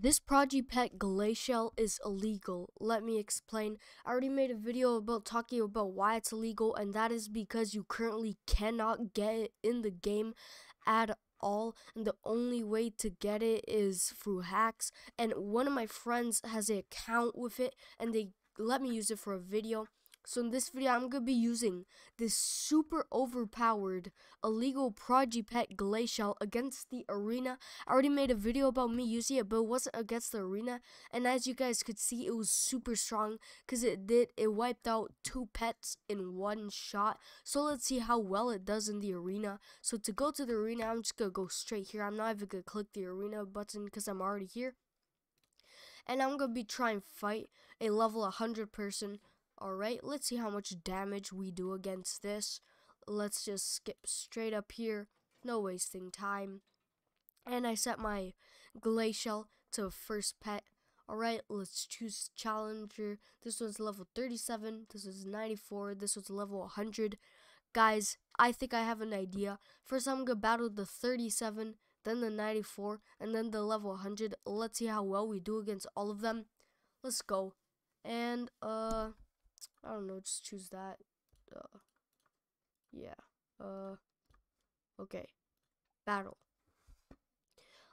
This Prodigy pet Glacial is illegal. Let me explain. I already made a video about talking about why it's illegal and that is because you currently cannot get it in the game at all and the only way to get it is through hacks and one of my friends has an account with it and they let me use it for a video so in this video, I'm going to be using this super overpowered illegal Prodigy pet Glacial against the arena. I already made a video about me using it, but it wasn't against the arena. And as you guys could see, it was super strong because it did, it wiped out two pets in one shot. So let's see how well it does in the arena. So to go to the arena, I'm just going to go straight here. I'm not even going to click the arena button because I'm already here. And I'm going to be trying to fight a level 100 person Alright, let's see how much damage we do against this. Let's just skip straight up here. No wasting time. And I set my Glacial to first pet. Alright, let's choose Challenger. This was level 37. This was 94. This was level 100. Guys, I think I have an idea. First, I'm going to battle the 37, then the 94, and then the level 100. Let's see how well we do against all of them. Let's go. And, uh... I don't know, just choose that. Uh, yeah. Uh, okay. Battle.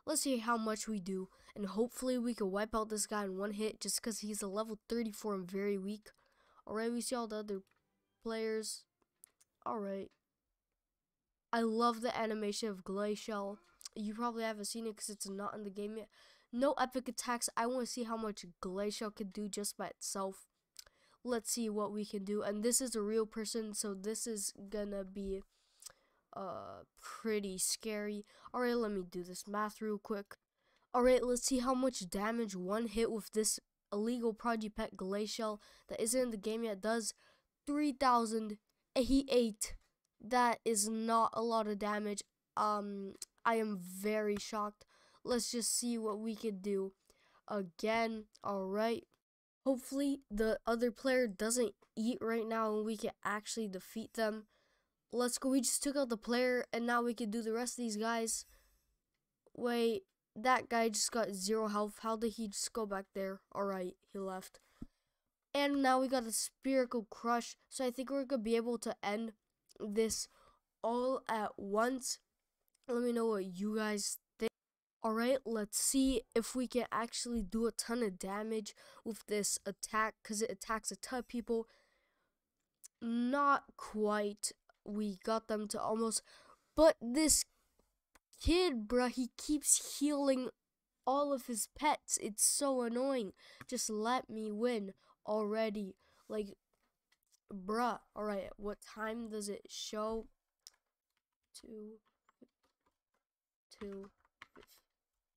Let's see how much we do, and hopefully we can wipe out this guy in one hit just because he's a level 34 and very weak. Alright, we see all the other players. Alright. I love the animation of Glacial. You probably haven't seen it because it's not in the game yet. No epic attacks. I want to see how much Glacial can do just by itself let's see what we can do. And this is a real person, so this is gonna be uh pretty scary. Alright, let me do this math real quick. Alright, let's see how much damage one hit with this illegal Prodigy pet Glacial that isn't in the game yet does. 3,088. That is not a lot of damage. Um, I am very shocked. Let's just see what we could do. Again, alright. Hopefully the other player doesn't eat right now and we can actually defeat them. Let's go. We just took out the player and now we can do the rest of these guys. Wait, that guy just got zero health. How did he just go back there? Alright, he left. And now we got a spherical crush. So I think we're going to be able to end this all at once. Let me know what you guys Alright, let's see if we can actually do a ton of damage with this attack because it attacks a ton of people. Not quite. We got them to almost. But this kid, bruh, he keeps healing all of his pets. It's so annoying. Just let me win already. Like, bruh. Alright, what time does it show? Two. Two.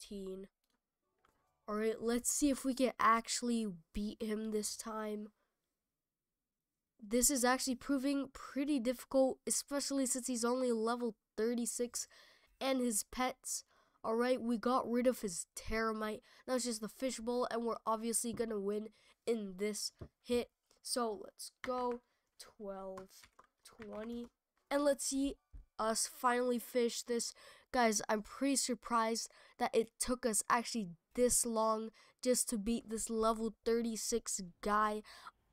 15. Alright, let's see if we can actually beat him this time. This is actually proving pretty difficult, especially since he's only level 36 and his pets. Alright, we got rid of his Terramite. Now it's just the fishbowl, and we're obviously going to win in this hit. So let's go. 12, 20. And let's see us finally fish this. Guys, I'm pretty surprised that it took us actually this long just to beat this level 36 guy.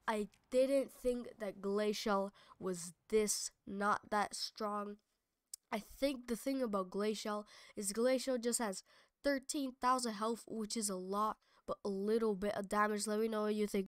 I didn't think that Glacial was this not that strong. I think the thing about Glacial is Glacial just has 13,000 health, which is a lot, but a little bit of damage. Let me know what you think.